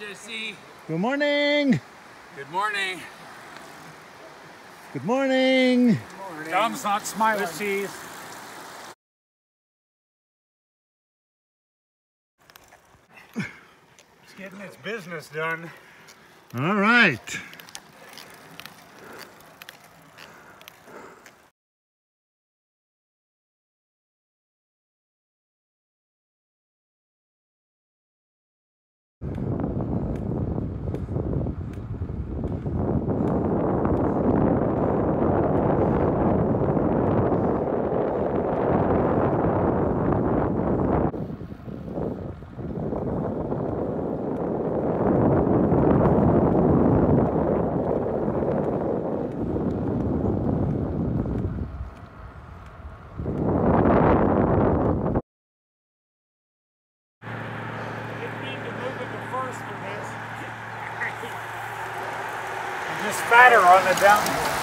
JC. Good morning. Good morning. Good morning. Tom's not smiling. cheese. It's getting its business done. All right. Fatter on the down.